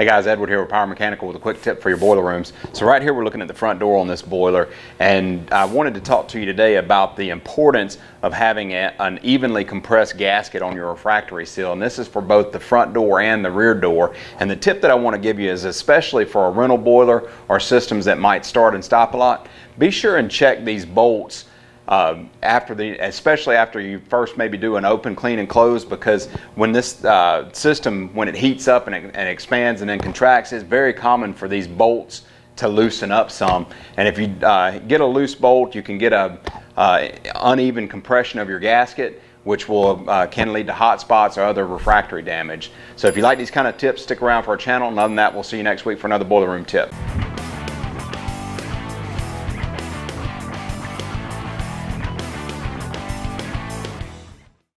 Hey guys, Edward here with Power Mechanical with a quick tip for your boiler rooms. So right here we're looking at the front door on this boiler and I wanted to talk to you today about the importance of having a, an evenly compressed gasket on your refractory seal and this is for both the front door and the rear door and the tip that I want to give you is especially for a rental boiler or systems that might start and stop a lot, be sure and check these bolts um, after the, especially after you first maybe do an open, clean, and close, because when this uh, system, when it heats up and, and expands and then contracts, it's very common for these bolts to loosen up some. And if you uh, get a loose bolt, you can get a uh, uneven compression of your gasket, which will uh, can lead to hot spots or other refractory damage. So if you like these kind of tips, stick around for our channel. And other than that, we'll see you next week for another boiler room tip.